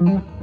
Mm-hmm.